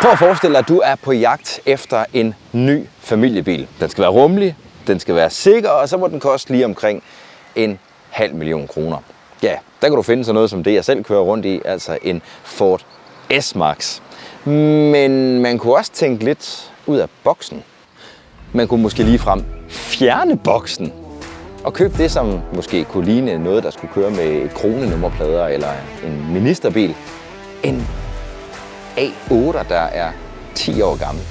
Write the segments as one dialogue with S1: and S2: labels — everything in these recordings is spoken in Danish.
S1: Prøv at forestille dig, at du er på jagt efter en ny familiebil. Den skal være rummelig, den skal være sikker, og så må den koste lige omkring en halv million kroner. Ja, der kan du finde sådan noget som det, jeg selv kører rundt i, altså en Ford S-Max. Men man kunne også tænke lidt ud af boksen. Man kunne måske lige frem fjerne boksen og købe det, som måske kunne ligne noget, der skulle køre med kronenummerplader eller en ministerbil. En A8, der er 10 år gammel.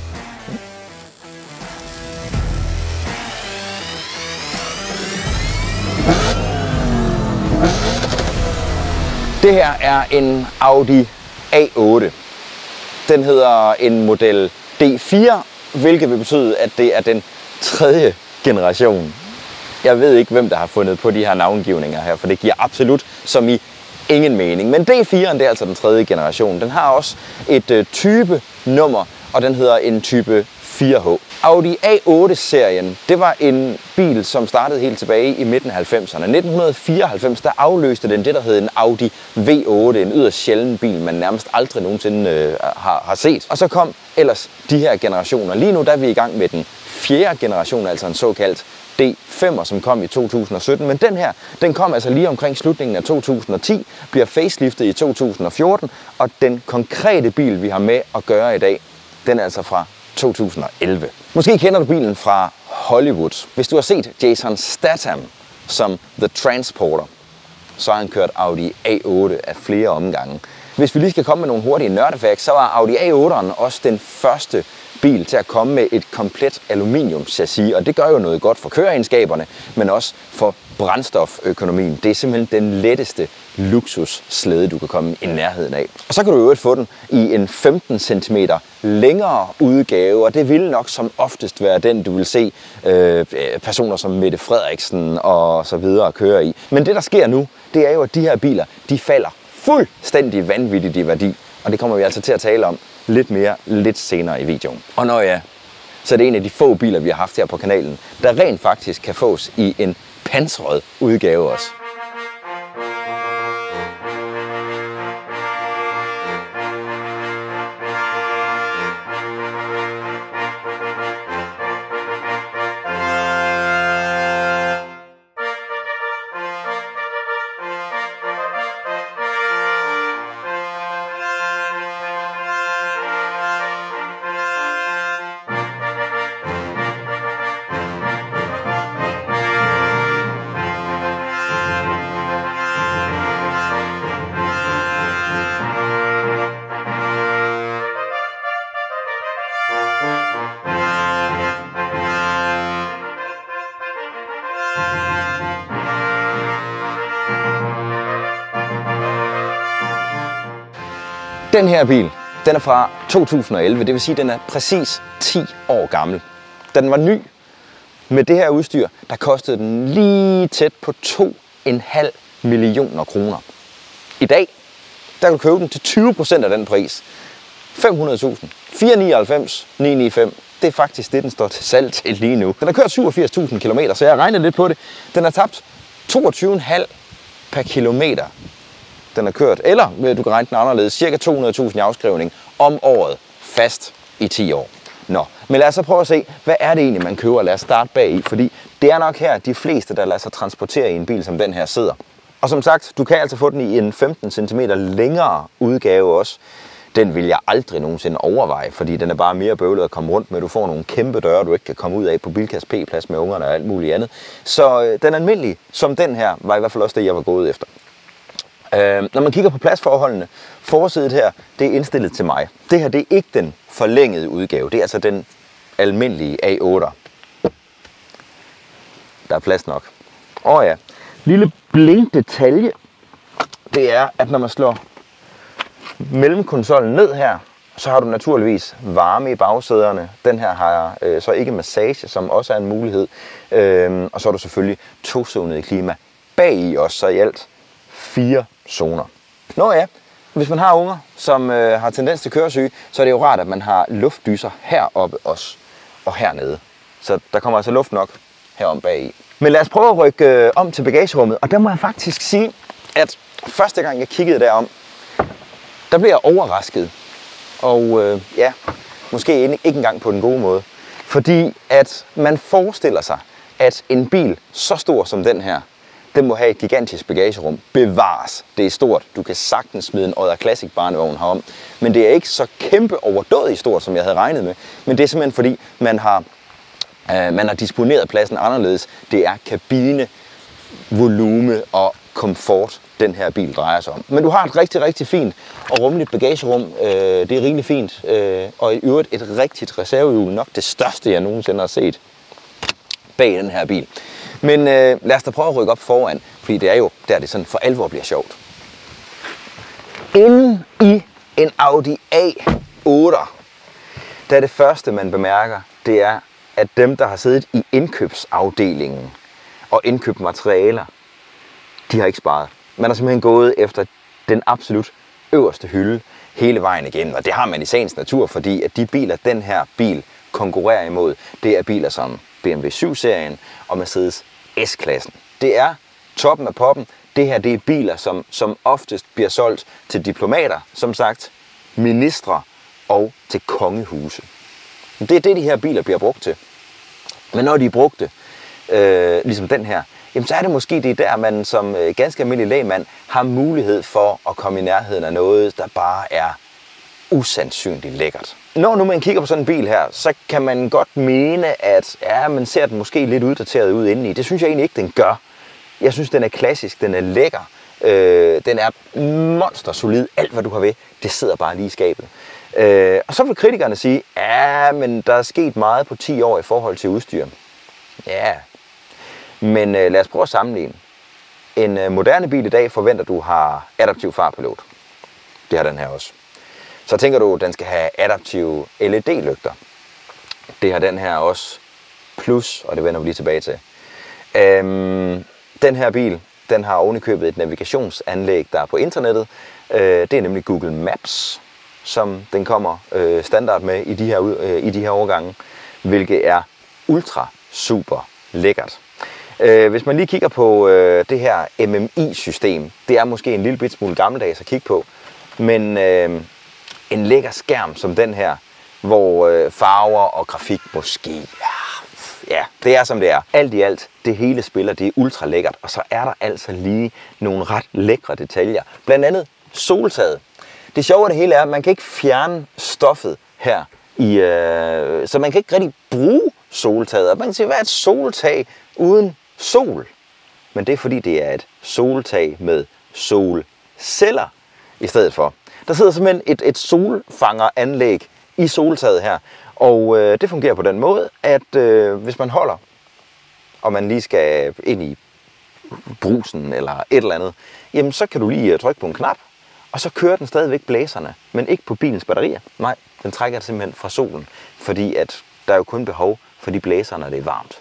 S1: Det her er en Audi A8. Den hedder en model D4, hvilket vil betyde, at det er den tredje generation. Jeg ved ikke, hvem der har fundet på de her navngivninger her, for det giver absolut som i ingen mening. Men D4'en, det er altså den tredje generation. Den har også et øh, type nummer, og den hedder en type 4H. Audi A8-serien, det var en bil, som startede helt tilbage i midten af 90'erne. 1994, der afløste den det, der hed en Audi V8, en yderst sjælden bil, man nærmest aldrig nogensinde øh, har, har set. Og så kom ellers de her generationer. Lige nu der er vi i gang med den fjerde generation, altså en såkaldt D5, som kom i 2017. Men den her, den kom altså lige omkring slutningen af 2010, bliver faceliftet i 2014, og den konkrete bil, vi har med at gøre i dag, den er altså fra 2011. Måske kender du bilen fra Hollywood. Hvis du har set Jason Statham som The Transporter, så har han kørt Audi A8 af flere omgange. Hvis vi lige skal komme med nogle hurtige nørdefacts, så var Audi A8'eren også den første bil til at komme med et komplet aluminiumchassis, og det gør jo noget godt for køreegenskaberne, men også for brændstoføkonomien. Det er simpelthen den letteste luksusslæde, du kan komme i nærheden af. Og så kan du jo få den i en 15 cm længere udgave, og det vil nok som oftest være den, du vil se øh, personer som Mette Frederiksen og så videre køre i. Men det, der sker nu, det er jo, at de her biler, de falder fuldstændig vanvittigt i værdi. Og det kommer vi altså til at tale om lidt mere lidt senere i videoen. Og når ja, så er det en af de få biler, vi har haft her på kanalen, der rent faktisk kan fås i en pansret udgave også. Den her bil, den er fra 2011, det vil sige, at den er præcis 10 år gammel. Da den var ny med det her udstyr, der kostede den lige tæt på 2,5 millioner kroner. I dag, der kan du købe den til 20% af den pris. 500.000. 499, 995. Det er faktisk det, den står til salg til lige nu. Den har kørt 87.000 km, så jeg regnede lidt på det. Den har tabt 22,5 per kilometer den er kørt. Eller øh, du kan regne den anderledes, cirka 200.000 i afskrivning om året fast i 10 år. Nå, men lad os så prøve at se, hvad er det egentlig, man køber? Lad os starte bag i, fordi det er nok her, de fleste, der lader sig transportere i en bil som den her, sidder. Og som sagt, du kan altså få den i en 15 cm længere udgave også. Den vil jeg aldrig nogensinde overveje, fordi den er bare mere bøvlet at komme rundt med. Du får nogle kæmpe døre, du ikke kan komme ud af på Bilkas P-plads med ungerne og alt muligt andet. Så øh, den almindelige, som den her, var i hvert fald også det, jeg var gået efter. Øh, når man kigger på pladsforholdene, forsædet her, det er indstillet til mig. Det her, det er ikke den forlængede udgave. Det er altså den almindelige A8'er. Der er plads nok. Og ja, lille blink detalje, det er, at når man slår mellemkonsollen ned her, så har du naturligvis varme i bagsæderne. Den her har øh, så ikke massage, som også er en mulighed. Øh, og så er du selvfølgelig tozonet klima bag i os, så i alt fire zoner. Nå ja, hvis man har unger, som øh, har tendens til køresyge, så er det jo rart, at man har luftdyser heroppe også og hernede. Så der kommer altså luft nok herom bag i. Men lad os prøve at rykke øh, om til bagagerummet, og der må jeg faktisk sige, at første gang jeg kiggede derom, der blev jeg overrasket Og øh, ja, måske ikke engang på den gode måde. Fordi at man forestiller sig, at en bil så stor som den her, den må have et gigantisk bagagerum. Bevares. Det er stort. Du kan sagtens smide en Odder Classic barnevogn herom. Men det er ikke så kæmpe overdådigt stort, som jeg havde regnet med. Men det er simpelthen fordi, man har, øh, man har disponeret pladsen anderledes. Det er kabine, volume og komfort, den her bil drejer sig om. Men du har et rigtig, rigtig fint og rummeligt bagagerum. Øh, det er rimelig fint. Øh, og i øvrigt et rigtigt reservehjul. Nok det største, jeg nogensinde har set bag den her bil. Men øh, lad os da prøve at rykke op foran, fordi det er jo der, det sådan for alvor bliver sjovt. Inden i en Audi A8, der er det første, man bemærker, det er, at dem, der har siddet i indkøbsafdelingen og indkøbt materialer, de har ikke sparet. Man har simpelthen gået efter den absolut øverste hylde hele vejen igennem, og det har man i sagens natur, fordi at de biler, den her bil konkurrerer imod, det er biler som BMW 7-serien og Mercedes S-klassen. Det er toppen af poppen. Det her det er biler, som, som oftest bliver solgt til diplomater, som sagt, ministre og til kongehuse. Det er det, de her biler bliver brugt til. Men når de er brugte, øh, ligesom den her, jamen så er det måske det der, man som øh, ganske almindelig lægmand har mulighed for at komme i nærheden af noget, der bare er usandsynligt lækkert. Når nu man kigger på sådan en bil her, så kan man godt mene, at ja, man ser den måske lidt uddateret ud indeni. Det synes jeg egentlig ikke, den gør. Jeg synes, den er klassisk, den er lækker. Øh, den er monster solid. Alt, hvad du har ved, det sidder bare lige i skabet. Øh, og så vil kritikerne sige, ja, men der er sket meget på 10 år i forhold til udstyr. Ja, men øh, lad os prøve at sammenligne. En øh, moderne bil i dag forventer, du har adaptiv farpilot. Det har den her også. Så tænker du, at den skal have adaptive LED-lygter. Det har den her også. Plus, og det vender vi lige tilbage til. Øhm, den her bil, den har ovenikøbet et navigationsanlæg, der er på internettet. Øh, det er nemlig Google Maps, som den kommer øh, standard med i de her, øh, i de her årgange, hvilket er ultra super lækkert. Øh, hvis man lige kigger på øh, det her MMI-system, det er måske en lille bit smule gammeldags at kigge på, men øh, en lækker skærm som den her, hvor øh, farver og grafik måske, ja, ja, det er som det er. Alt i alt, det hele spiller, det er ultra lækkert, og så er der altså lige nogle ret lækre detaljer. Blandt andet soltaget. Det sjove af det hele er, at man kan ikke fjerne stoffet her, i, øh, så man kan ikke rigtig bruge soltaget. man kan sige, hvad er et soltag uden sol? Men det er fordi, det er et soltag med solceller i stedet for. Der sidder simpelthen et, et solfangeranlæg i soltaget her, og øh, det fungerer på den måde, at øh, hvis man holder, og man lige skal ind i brusen eller et eller andet, jamen så kan du lige øh, trykke på en knap, og så kører den stadigvæk blæserne, men ikke på bilens batterier. Nej, den trækker det simpelthen fra solen, fordi at der er jo kun behov for de blæser, når det er varmt.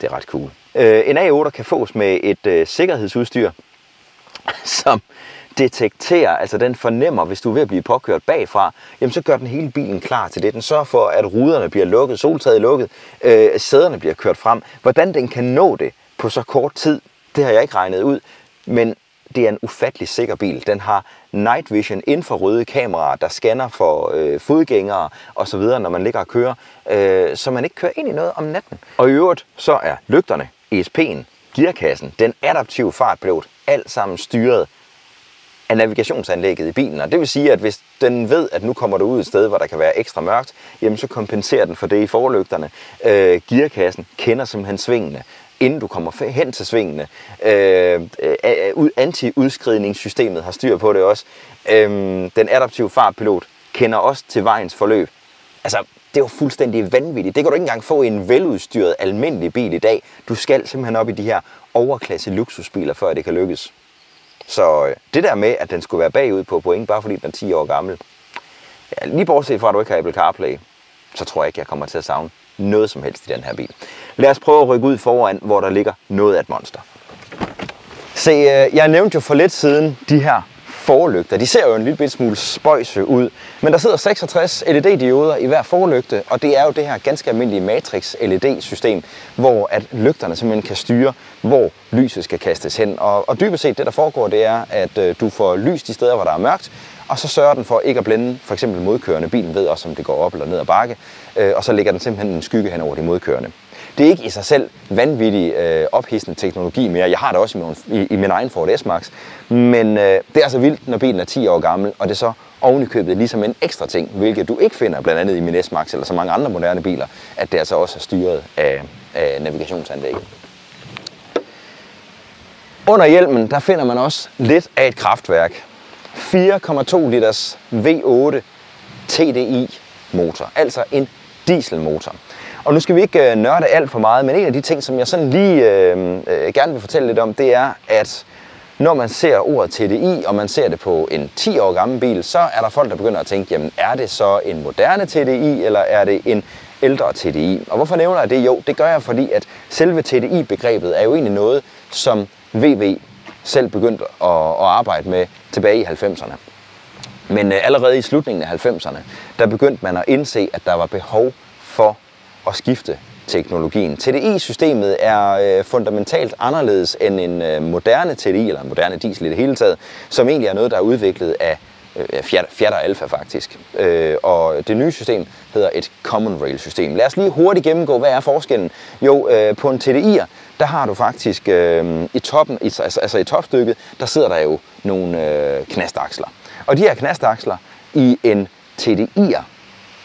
S1: Det er ret cool. Øh, en A8 kan fås med et øh, sikkerhedsudstyr, som detekterer, altså den fornemmer, hvis du er ved at blive påkørt bagfra, jamen så gør den hele bilen klar til det. Den sørger for, at ruderne bliver lukket, soltaget lukket, øh, sæderne bliver kørt frem. Hvordan den kan nå det på så kort tid, det har jeg ikke regnet ud, men det er en ufattelig sikker bil. Den har night vision infrarøde kameraer, der scanner for øh, fodgængere osv., når man ligger og kører, øh, så man ikke kører ind i noget om natten. Og i øvrigt, så er lygterne, ESP'en, gearkassen, den adaptive fartpilot, alt sammen styret af navigationsanlægget i bilen. Og det vil sige, at hvis den ved, at nu kommer du ud et sted, hvor der kan være ekstra mørkt, jamen så kompenserer den for det i forlygterne. Øh, gearkassen kender simpelthen svingene inden du kommer hen til svingene. Øh, øh, øh anti-udskridningssystemet har styr på det også. Øh, den adaptive fartpilot kender også til vejens forløb. Altså, det er jo fuldstændig vanvittigt. Det kan du ikke engang få i en veludstyret almindelig bil i dag. Du skal simpelthen op i de her overklasse luksusbiler, før det kan lykkes. Så øh, det der med, at den skulle være bagud på point, bare fordi den er 10 år gammel, ja, lige bortset fra, at du ikke har Apple CarPlay, så tror jeg ikke, jeg kommer til at savne noget som helst i den her bil. Lad os prøve at rykke ud foran, hvor der ligger noget af et monster. Se, øh, jeg nævnte jo for lidt siden de her forlygter. De ser jo en lille smule spøjse ud, men der sidder 66 LED-dioder i hver forlygte, og det er jo det her ganske almindelige Matrix LED-system, hvor at lygterne simpelthen kan styre, hvor lyset skal kastes hen. Og, og dybest set det, der foregår, det er, at øh, du får lys de steder, hvor der er mørkt, og så sørger den for ikke at blænde for eksempel modkørende. Bilen ved også, om det går op eller ned ad bakke, øh, og så lægger den simpelthen en skygge hen over de modkørende. Det er ikke i sig selv vanvittig øh, ophidsende teknologi mere. Jeg har det også i min, i, i min egen Ford S-Max. Men øh, det er altså vildt, når bilen er 10 år gammel, og det er så ovenikøbet ligesom en ekstra ting, hvilket du ikke finder blandt andet i min S-Max eller så mange andre moderne biler, at det altså også er styret af, af navigationsanlægget. Under hjelmen, der finder man også lidt af et kraftværk. 4,2 liters V8 TDI motor, altså en dieselmotor. Og nu skal vi ikke øh, nørde alt for meget, men en af de ting, som jeg sådan lige øh, øh, gerne vil fortælle lidt om, det er, at når man ser ordet TDI, og man ser det på en 10 år gammel bil, så er der folk, der begynder at tænke, jamen er det så en moderne TDI, eller er det en ældre TDI? Og hvorfor nævner jeg det? Jo, det gør jeg, fordi at selve TDI-begrebet er jo egentlig noget, som VV selv begyndte at, at arbejde med tilbage i 90'erne. Men øh, allerede i slutningen af 90'erne, der begyndte man at indse, at der var behov for at skifte teknologien. TDI-systemet er øh, fundamentalt anderledes end en øh, moderne TDI, eller en moderne diesel i det hele taget, som egentlig er noget, der er udviklet af øh, Fiat og Alfa faktisk. Øh, og det nye system hedder et Common Rail system. Lad os lige hurtigt gennemgå, hvad er forskellen? Jo, øh, på en TDI'er, der har du faktisk øh, i toppen, i, altså, altså i topstykket, der sidder der jo nogle øh, knastaksler. Og de her knastaksler i en TDI'er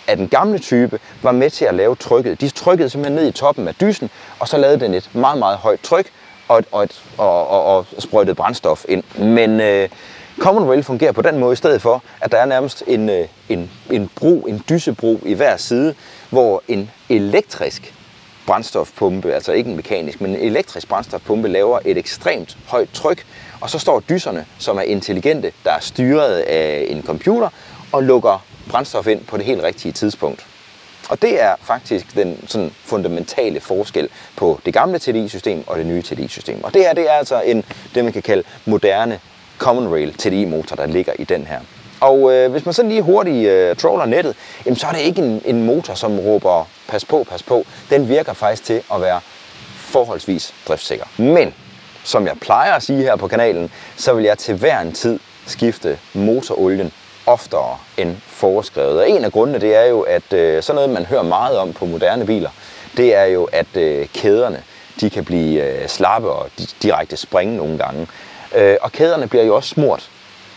S1: af den gamle type var med til at lave trykket. De trykkede simpelthen ned i toppen af dysen, og så lavede den et meget, meget højt tryk og, et, og, et, og, og, og sprøjtede brændstof ind. Men øh, Common Rail fungerer på den måde i stedet for, at der er nærmest en, øh, en, en bro, en dysebro i hver side, hvor en elektrisk brændstofpumpe, altså ikke en mekanisk, men en elektrisk brændstofpumpe laver et ekstremt højt tryk, og så står dyserne, som er intelligente, der er styret af en computer, og lukker brændstof ind på det helt rigtige tidspunkt. Og det er faktisk den sådan fundamentale forskel på det gamle TDI-system og det nye TDI-system. Og det her det er altså en, det, man kan kalde moderne Common Rail TDI-motor, der ligger i den her. Og øh, hvis man sådan lige hurtigt øh, troller nettet, jamen, så er det ikke en, en motor, som råber pas på, pas på. Den virker faktisk til at være forholdsvis driftsikker. Men, som jeg plejer at sige her på kanalen, så vil jeg til hver en tid skifte motorolien oftere end foreskrevet. Og en af grundene det er jo, at øh, sådan noget, man hører meget om på moderne biler, det er jo, at øh, kæderne de kan blive øh, slappe og direkte springe nogle gange. Øh, og kæderne bliver jo også smurt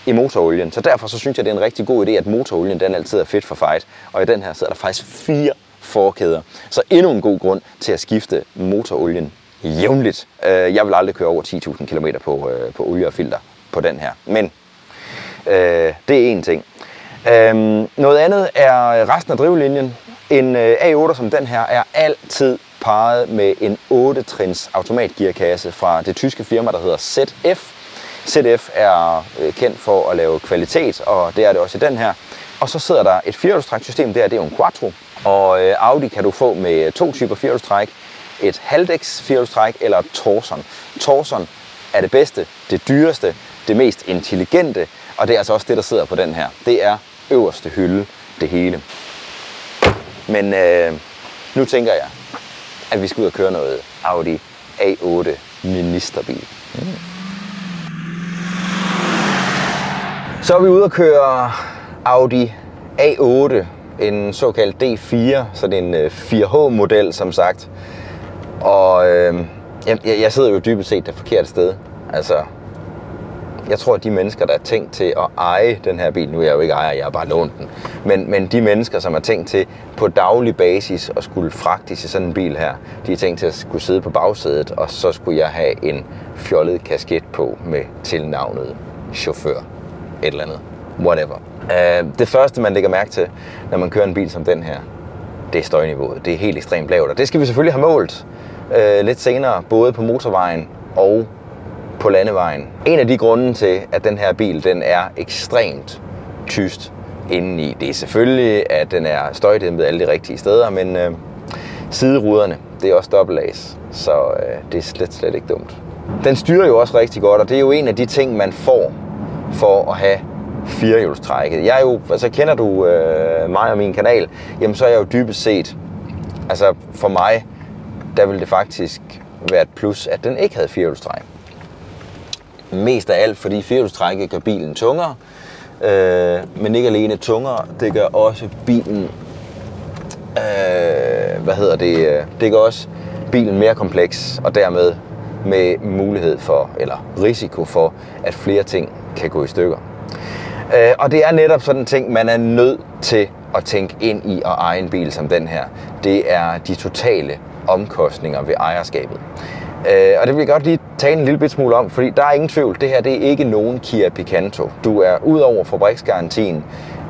S1: i motorolien, så derfor så synes jeg, det er en rigtig god idé, at motorolien den altid er fedt for fight. Og i den her sidder der faktisk fire forkæder. Så endnu en god grund til at skifte motorolien jævnligt. Øh, jeg vil aldrig køre over 10.000 km på, øh, på olie og filter på den her. Men Øh, det er en ting. Øh, noget andet er resten af drivlinjen. En øh, A8 som den her er altid parret med en 8-trins automatgearkasse fra det tyske firma, der hedder ZF. ZF er øh, kendt for at lave kvalitet, og det er det også i den her. Og så sidder der et firehjulstræksystem der, det er jo en Quattro. Og øh, Audi kan du få med øh, to typer firehjulstræk. Et halvdæks firehjulstræk eller Torson. Torson er det bedste, det dyreste, det mest intelligente, og det er altså også det, der sidder på den her. Det er øverste hylde, det hele. Men øh, nu tænker jeg, at vi skal ud og køre noget Audi A8 ministerbil. Mm. Så er vi ude og køre Audi A8, en såkaldt D4, så det er en øh, 4H-model som sagt. Og øh, jeg, jeg sidder jo dybest set det forkerte sted. Altså, jeg tror, at de mennesker, der er tænkt til at eje den her bil, nu er jeg jo ikke ejer, jeg har bare lånt den, men, men de mennesker, som er tænkt til på daglig basis at skulle fragtes i sådan en bil her, de er tænkt til at skulle sidde på bagsædet, og så skulle jeg have en fjollet kasket på med tilnavnet chauffør. Et eller andet. Whatever. Uh, det første, man lægger mærke til, når man kører en bil som den her, det er støjniveauet. Det er helt ekstremt lavt, og det skal vi selvfølgelig have målt uh, lidt senere, både på motorvejen og på landevejen. En af de grunde til, at den her bil den er ekstremt tyst indeni, det er selvfølgelig, at den er støjdæmpet alle de rigtige steder, men øh, sideruderne, det er også dobbelt så øh, det er slet, slet ikke dumt. Den styrer jo også rigtig godt, og det er jo en af de ting, man får for at have firehjulstrækket. Jeg er jo, altså kender du øh, mig og min kanal, jamen så er jeg jo dybest set, altså for mig, der ville det faktisk være et plus, at den ikke havde firehjulstræk. Mest af alt, fordi firehjulstrækket gør bilen tungere, øh, men ikke alene tungere, det gør også bilen, øh, hvad hedder det, øh, det gør også bilen mere kompleks, og dermed med mulighed for, eller risiko for, at flere ting kan gå i stykker. Øh, og det er netop sådan en ting, man er nødt til at tænke ind i at eje en bil som den her. Det er de totale omkostninger ved ejerskabet. Øh, og det vil jeg godt lige tale en lille smule om, fordi der er ingen tvivl, det her det er ikke nogen Kia Picanto. Du er ud over fabriksgarantien,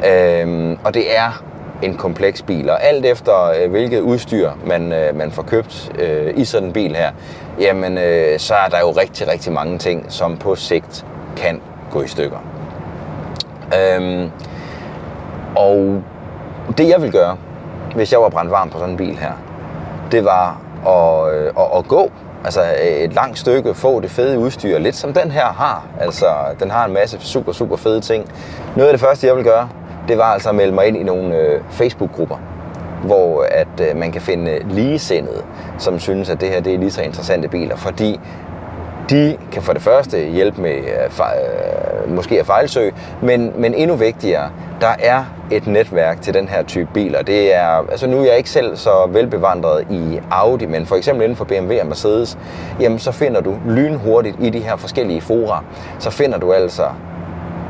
S1: øh, og det er en kompleks bil, og alt efter øh, hvilket udstyr man, øh, man får købt øh, i sådan en bil her, jamen øh, så er der jo rigtig, rigtig mange ting, som på sigt kan gå i stykker. Øhm, og det jeg vil gøre, hvis jeg var brændt varm på sådan en bil her, det var at, øh, at, at gå altså øh, et langt stykke, få det fede udstyr, lidt som den her har. Altså, den har en masse super, super fede ting. Noget af det første, jeg vil gøre, det var altså at melde mig ind i nogle øh, Facebook-grupper, hvor at øh, man kan finde ligesindede, som synes, at det her det er lige så interessante biler, fordi de kan for det første hjælpe med øh, øh, måske at fejlsøge, men, men endnu vigtigere, der er et netværk til den her type biler. Det er, altså nu er jeg ikke selv så velbevandret i Audi, men for eksempel inden for BMW og Mercedes, jamen så finder du lynhurtigt i de her forskellige fora, så finder du altså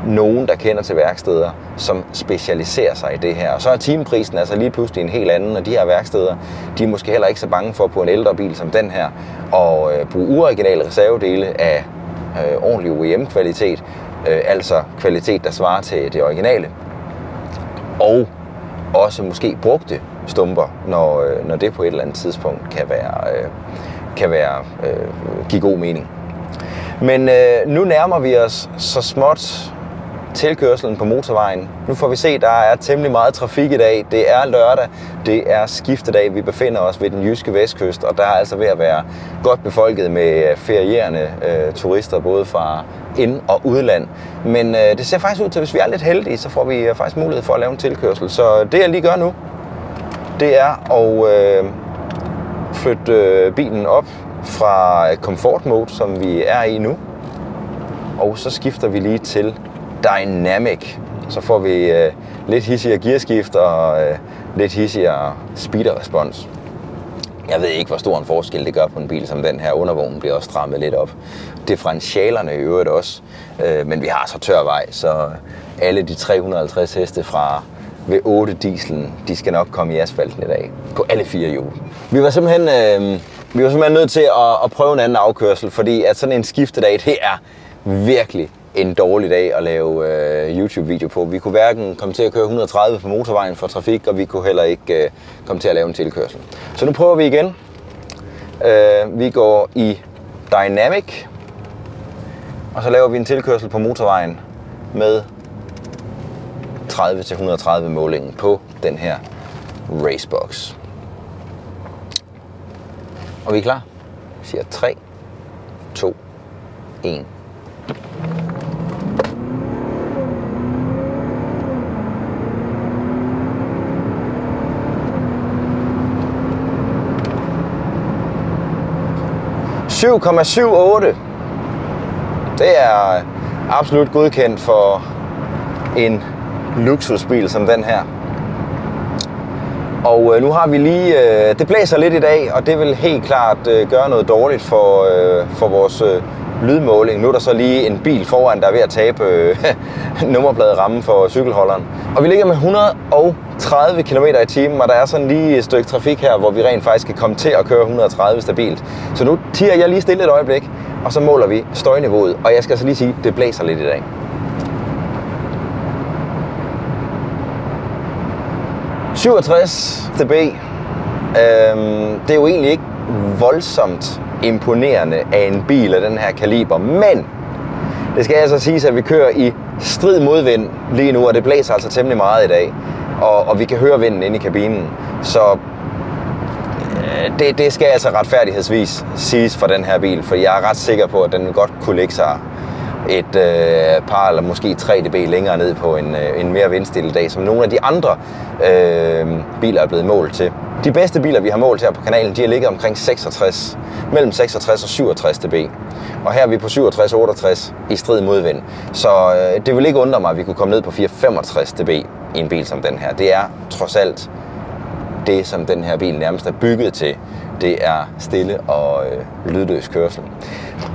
S1: nogen, der kender til værksteder, som specialiserer sig i det her. Og så er timeprisen altså lige pludselig en helt anden, og de her værksteder, de er måske heller ikke så bange for på en ældre bil som den her, og øh, bruge uoriginale reservedele af øh, ordentlig OEM-kvalitet, øh, altså kvalitet, der svarer til det originale, og også måske brugte stumper, når, øh, når det på et eller andet tidspunkt kan være, øh, kan være øh, give god mening. Men øh, nu nærmer vi os så småt tilkørselen på motorvejen. Nu får vi se, der er temmelig meget trafik i dag. Det er lørdag, det er skiftedag. Vi befinder os ved den jyske vestkyst, og der er altså ved at være godt befolket med øh, ferierende øh, turister, både fra ind- og udland. Men øh, det ser faktisk ud til, at hvis vi er lidt heldige, så får vi øh, faktisk mulighed for at lave en tilkørsel. Så det jeg lige gør nu, det er at øh, flytte øh, bilen op fra øh, comfort mode, som vi er i nu. Og så skifter vi lige til Dynamic. Så får vi øh, lidt hissigere gearskift og øh, lidt hissigere speederrespons. Jeg ved ikke, hvor stor en forskel det gør på en bil som den her. Undervognen bliver også strammet lidt op. Differentialerne i øvrigt også. Øh, men vi har så tør vej, så alle de 350 heste fra V8 dieselen, de skal nok komme i asfalten i dag. På alle fire hjul. Vi var simpelthen, øh, vi var simpelthen nødt til at, at prøve en anden afkørsel, fordi at sådan en skiftedag, det er virkelig en dårlig dag at lave øh, YouTube-video på. Vi kunne hverken komme til at køre 130 på motorvejen for trafik, og vi kunne heller ikke øh, komme til at lave en tilkørsel. Så nu prøver vi igen. Øh, vi går i Dynamic, og så laver vi en tilkørsel på motorvejen med 30-130 målingen på den her Racebox. Og vi er klar. Vi siger 3, 2, 1. 7,78. Det er absolut godkendt for en luksusbil som den her. Og øh, nu har vi lige, øh, det blæser lidt i dag, og det vil helt klart øh, gøre noget dårligt for, øh, for vores øh, lydmåling. Nu er der så lige en bil foran, der er ved at tabe øh, nummerpladet ramme for cykelholderen. Og vi ligger med 130 km i timen, og der er sådan lige et stykke trafik her, hvor vi rent faktisk kan komme til at køre 130 stabilt. Så nu tiger jeg lige stille et øjeblik, og så måler vi støjniveauet. Og jeg skal så lige sige, det blæser lidt i dag. ...67 dB. Øhm, det er jo egentlig ikke voldsomt imponerende af en bil af den her kaliber, men det skal altså sige, at vi kører i strid modvind lige nu, og det blæser altså temmelig meget i dag, og, og vi kan høre vinden inde i kabinen, så øh, det, det skal altså retfærdighedsvis siges for den her bil, for jeg er ret sikker på, at den godt kunne lægge sig et øh, par eller måske 3 dB længere ned på en, øh, en mere vindstille dag, som nogle af de andre øh, biler er blevet målt til. De bedste biler, vi har målt her på kanalen, de har ligget omkring 66, mellem 66 og 67 dB. Og her er vi på 67-68 i strid modvind. Så øh, det vil ikke undre mig, at vi kunne komme ned på 465 dB i en bil som den her. Det er trods alt det, som den her bil nærmest er bygget til. Det er stille og øh, lydløs kørsel.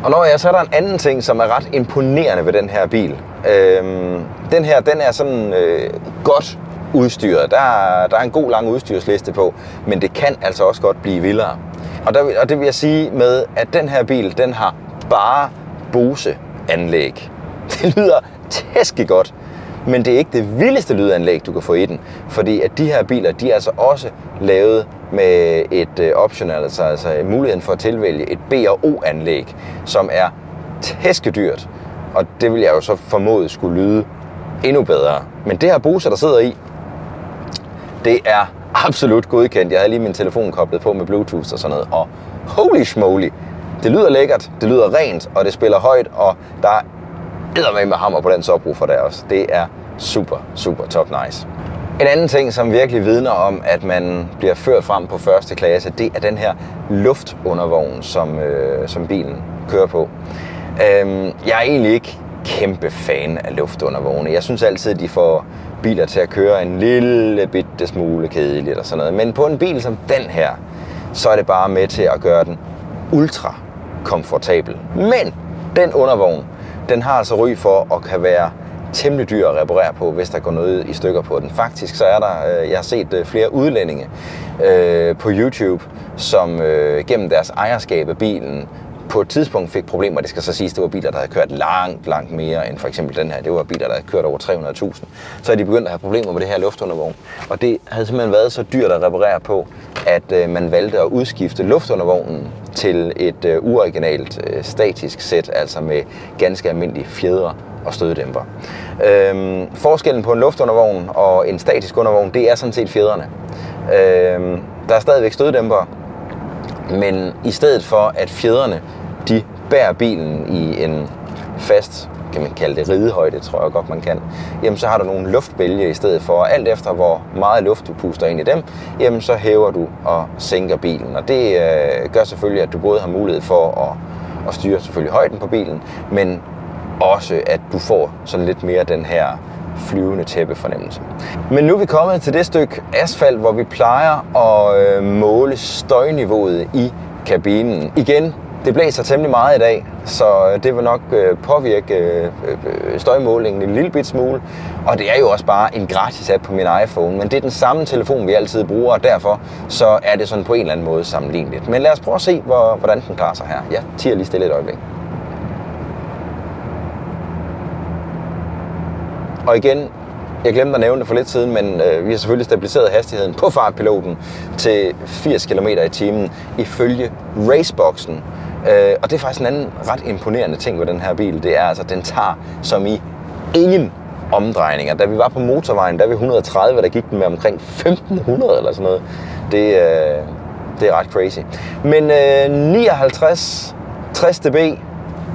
S1: Og når jeg så er der en anden ting, som er ret imponerende ved den her bil. Øhm, den her, den er sådan øh, godt udstyret. Der er, der er en god lang udstyrsliste på, men det kan altså også godt blive vildere. Og, der, og det vil jeg sige med, at den her bil, den har bare Bose-anlæg. Det lyder tæske godt, men det er ikke det vildeste lydanlæg, du kan få i den. Fordi at de her biler, de er altså også lavet med et øh, option, altså, altså muligheden for at tilvælge et B&O-anlæg, som er tæskedyrt. Og det vil jeg jo så formode skulle lyde endnu bedre. Men det her Bose, der sidder i, det er absolut godkendt. Jeg havde lige min telefon koblet på med Bluetooth og sådan noget, og holy smoly, det lyder lækkert, det lyder rent, og det spiller højt, og der er med hammer på den subwoofer der også. Det er super, super top nice. En anden ting, som virkelig vidner om, at man bliver ført frem på første klasse, det er den her luftundervogn, som, øh, som bilen kører på. Øhm, jeg er egentlig ikke kæmpe fan af luftundervogne. Jeg synes altid, at de får biler til at køre en lille bitte smule kedeligt og sådan noget. Men på en bil som den her, så er det bare med til at gøre den ultra komfortabel. Men den undervogn, den har altså ry for at kan være temmelig dyr at reparere på, hvis der går noget i stykker på den. Faktisk så er der, øh, jeg har set øh, flere udlændinge øh, på YouTube, som øh, gennem deres ejerskab af bilen på et tidspunkt fik problemer. Det skal så siges, det var biler, der havde kørt langt, langt mere end for eksempel den her. Det var biler, der havde kørt over 300.000. Så er de begyndt at have problemer med det her luftundervogn. Og det havde simpelthen været så dyrt at reparere på, at øh, man valgte at udskifte luftundervognen til et øh, uoriginalt øh, statisk sæt, altså med ganske almindelige fjedre og støddæmper. Øhm, forskellen på en luftundervogn og en statisk undervogn, det er sådan set fjederne. Øhm, der er stadigvæk støddæmper, men i stedet for at fjederne de bærer bilen i en fast kan man kalde det ridehøjde, tror jeg godt man kan, jamen så har du nogle luftbælge i stedet for, alt efter hvor meget luft du puster ind i dem, jamen så hæver du og sænker bilen. Og det øh, gør selvfølgelig, at du både har mulighed for at, at styre selvfølgelig højden på bilen, men også at du får sådan lidt mere den her flyvende tæppefornemmelse. Men nu er vi kommet til det stykke asfalt, hvor vi plejer at øh, måle støjniveauet i kabinen. Igen, det blæser temmelig meget i dag, så det vil nok øh, påvirke øh, støjmålingen en lille bit smule. Og det er jo også bare en gratis app på min iPhone, men det er den samme telefon, vi altid bruger, og derfor så er det sådan på en eller anden måde sammenligneligt. Men lad os prøve at se, hvordan den klarer sig her. Jeg tiger lige stille et øjeblik. Og igen, jeg glemte at nævne det for lidt siden, men øh, vi har selvfølgelig stabiliseret hastigheden på fartpiloten til 80 km i timen ifølge raceboxen. Øh, og det er faktisk en anden ret imponerende ting ved den her bil. Det er altså, at den tager som i ingen omdrejninger. Da vi var på motorvejen, der ved 130, der gik den med omkring 1500 eller sådan noget. Det, øh, det er ret crazy. Men øh, 59 60 dB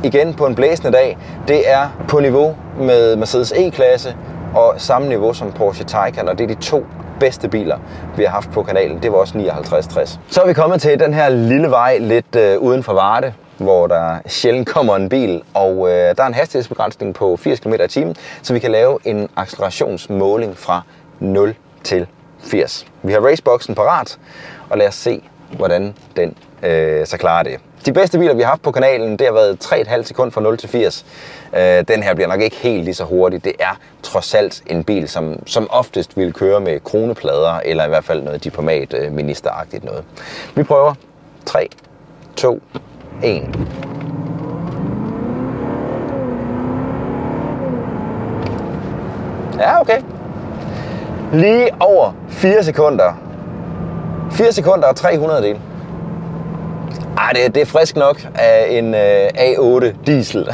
S1: igen på en blæsende dag, det er på niveau med Mercedes E-klasse og samme niveau som Porsche Taycan, og det er de to bedste biler, vi har haft på kanalen. Det var også 5960. Så er vi kommet til den her lille vej lidt øh, uden for Varde, hvor der sjældent kommer en bil, og øh, der er en hastighedsbegrænsning på 80 km i timen, så vi kan lave en accelerationsmåling fra 0 til 80. Vi har raceboxen parat, og lad os se, hvordan den øh, så klarer det. De bedste biler, vi har haft på kanalen, det har været 3,5 sekund fra 0 til 80. Øh, den her bliver nok ikke helt lige så hurtig. Det er trods alt en bil, som, som oftest vil køre med kroneplader, eller i hvert fald noget diplomat øh, ministeragtigt noget. Vi prøver. 3, 2, 1. Ja, okay. Lige over 4 sekunder. 4 sekunder og 300 del. Ej, det, det er frisk nok af en øh, A8 diesel.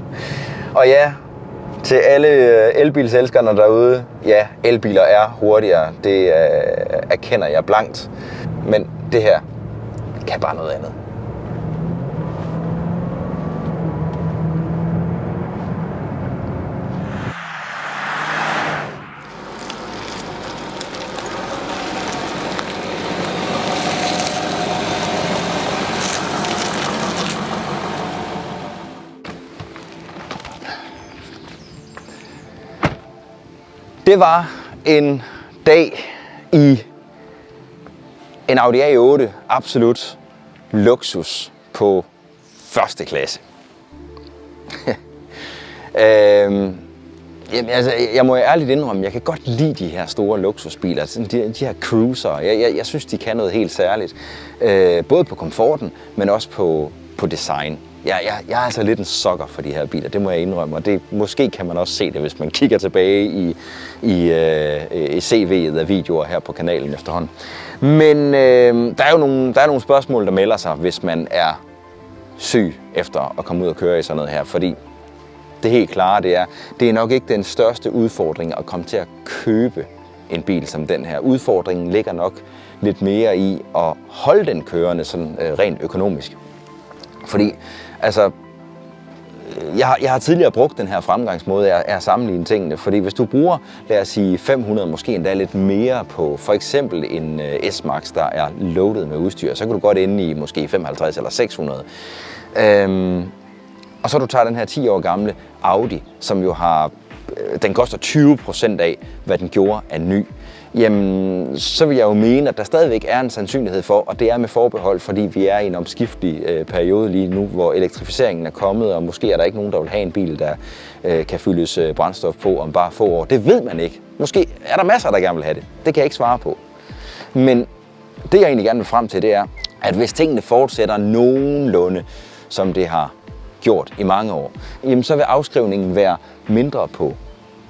S1: og ja, til alle øh, elbilselskerne derude, ja, elbiler er hurtigere. Det øh, erkender jeg blankt. Men det her kan bare noget andet. Det var en dag i en Audi A8, absolut luksus på første klasse. øhm, jamen, altså, jeg må ærligt indrømme, jeg kan godt lide de her store luksusbiler, de, de her cruiser. Jeg, jeg, jeg synes, de kan noget helt særligt. Øh, både på komforten, men også på, på design. Jeg, jeg, jeg er altså lidt en sokker for de her biler, det må jeg indrømme, og det, måske kan man også se det, hvis man kigger tilbage i, i, øh, i CV'et af videoer her på kanalen efterhånden. Men øh, der er jo nogle, der er nogle spørgsmål, der melder sig, hvis man er syg efter at komme ud og køre i sådan noget her, fordi det helt klare det er, det er nok ikke den største udfordring at komme til at købe en bil som den her. Udfordringen ligger nok lidt mere i at holde den kørende sådan øh, rent økonomisk. Fordi altså, øh, jeg, har, jeg har tidligere brugt den her fremgangsmåde af at sammenligne tingene, fordi hvis du bruger, lad os sige 500, måske endda lidt mere på for eksempel en uh, S-Max, der er loaded med udstyr, så kan du godt ende i måske 55 eller 600. Øhm, og så du tager den her 10 år gamle Audi, som jo har, øh, den koster 20% af, hvad den gjorde af ny jamen så vil jeg jo mene, at der stadigvæk er en sandsynlighed for, og det er med forbehold, fordi vi er i en omskiftelig øh, periode lige nu, hvor elektrificeringen er kommet, og måske er der ikke nogen, der vil have en bil, der øh, kan fyldes øh, brændstof på om bare få år. Det ved man ikke. Måske er der masser, der gerne vil have det. Det kan jeg ikke svare på. Men det jeg egentlig gerne vil frem til, det er, at hvis tingene fortsætter nogenlunde, som det har gjort i mange år, jamen så vil afskrivningen være mindre på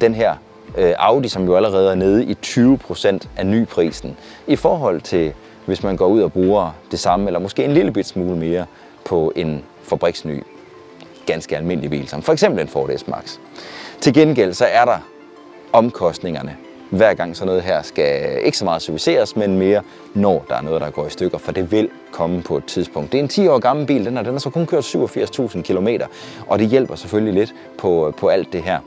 S1: den her Øh, Audi, som jo allerede er nede i 20% af nyprisen, i forhold til hvis man går ud og bruger det samme, eller måske en lille bit smule mere på en fabriksny, ganske almindelig bil, som for eksempel en Ford S-Max. Til gengæld så er der omkostningerne hver gang sådan noget her skal ikke så meget serviceres, men mere når der er noget, der går i stykker, for det vil komme på et tidspunkt. Det er en 10 år gammel bil, den har, den har så kun kørt 87.000 km, og det hjælper selvfølgelig lidt på, på alt det her.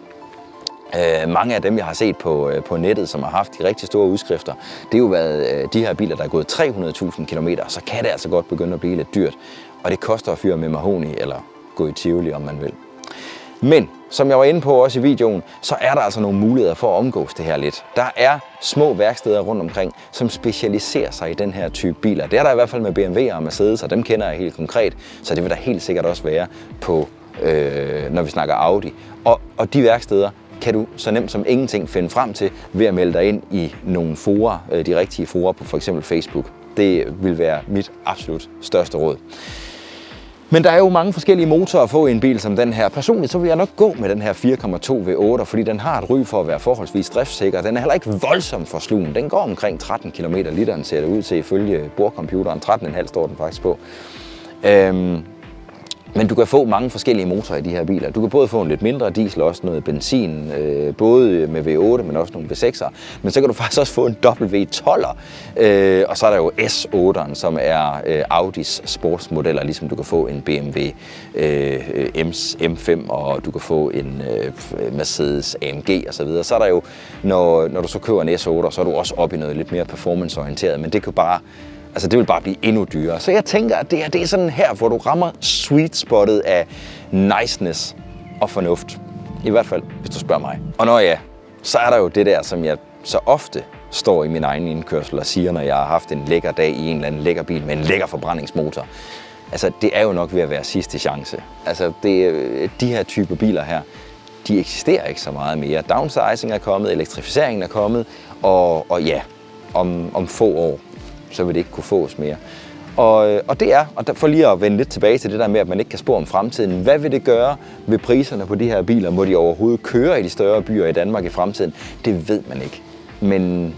S1: Øh, mange af dem, jeg har set på, øh, på nettet, som har haft de rigtig store udskrifter, det er jo været øh, de her biler, der er gået 300.000 km, så kan det altså godt begynde at blive lidt dyrt. Og det koster at fyre med mahoni eller gå i Tivoli, om man vil. Men, som jeg var inde på også i videoen, så er der altså nogle muligheder for at omgås det her lidt. Der er små værksteder rundt omkring, som specialiserer sig i den her type biler. Det er der i hvert fald med BMW og Mercedes, og dem kender jeg helt konkret, så det vil der helt sikkert også være på, øh, når vi snakker Audi. Og, og de værksteder, kan du så nemt som ingenting finde frem til ved at melde dig ind i nogle fora, øh, de rigtige fora på f.eks. Facebook. Det vil være mit absolut største råd. Men der er jo mange forskellige motorer at få i en bil som den her. Personligt så vil jeg nok gå med den her 4,2 V8, fordi den har et ry for at være forholdsvis driftsikker. Den er heller ikke voldsomt for slugen. Den går omkring 13 km literen, ser det ud til ifølge bordcomputeren. 13,5 står den faktisk på. Øhm, men du kan få mange forskellige motorer i de her biler. Du kan både få en lidt mindre diesel, også noget benzin, øh, både med V8, men også nogle V6'er. Men så kan du faktisk også få en W12'er. Øh, og så er der jo S8'eren, som er øh, Audis sportsmodeller, ligesom du kan få en BMW øh, M5, og du kan få en øh, Mercedes AMG osv. Så, videre. så er der jo, når, når du så køber en S8, så er du også oppe i noget lidt mere performanceorienteret, men det kan bare Altså det vil bare blive endnu dyrere. Så jeg tænker, at det, her, det er sådan her, hvor du rammer sweet spottet af niceness og fornuft. I hvert fald, hvis du spørger mig. Og når ja, så er der jo det der, som jeg så ofte står i min egen indkørsel og siger, når jeg har haft en lækker dag i en eller anden lækker bil med en lækker forbrændingsmotor. Altså, det er jo nok ved at være sidste chance. Altså, det, de her typer biler her, de eksisterer ikke så meget mere. Downsizing er kommet, elektrificeringen er kommet, og, og ja, om, om få år, så vil det ikke kunne fås mere. Og, øh, og det er, og for lige at vende lidt tilbage til det der med, at man ikke kan spå om fremtiden. Hvad vil det gøre ved priserne på de her biler? Må de overhovedet køre i de større byer i Danmark i fremtiden? Det ved man ikke. Men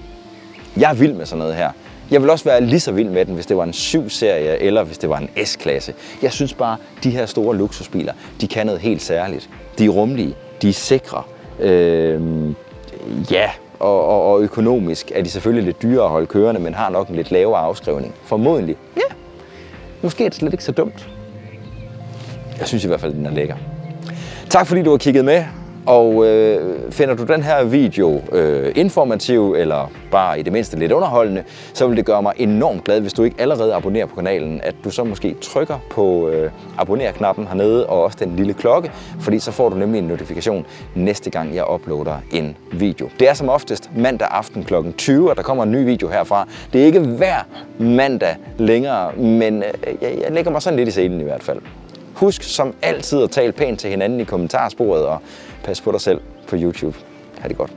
S1: jeg er vild med sådan noget her. Jeg vil også være lige så vild med den, hvis det var en 7-serie, eller hvis det var en S-klasse. Jeg synes bare, de her store luksusbiler, de kan noget helt særligt. De er rumlige, de er sikre. Øh, ja, og, og, og økonomisk er de selvfølgelig lidt dyrere at holde kørende, men har nok en lidt lavere afskrivning. Formodentlig. Ja, måske er det slet ikke så dumt. Jeg synes i hvert fald, at den er lækker. Tak fordi du har kigget med. Og øh, finder du den her video øh, informativ, eller bare i det mindste lidt underholdende, så vil det gøre mig enormt glad, hvis du ikke allerede abonnerer på kanalen, at du så måske trykker på øh, abonner-knappen hernede, og også den lille klokke, fordi så får du nemlig en notifikation næste gang, jeg uploader en video. Det er som oftest mandag aften kl. 20, og der kommer en ny video herfra. Det er ikke hver mandag længere, men øh, jeg, jeg lægger mig sådan lidt i scenen i hvert fald. Husk som altid at tale pænt til hinanden i kommentarsporet, og pas på dig selv på YouTube. Ha' det godt.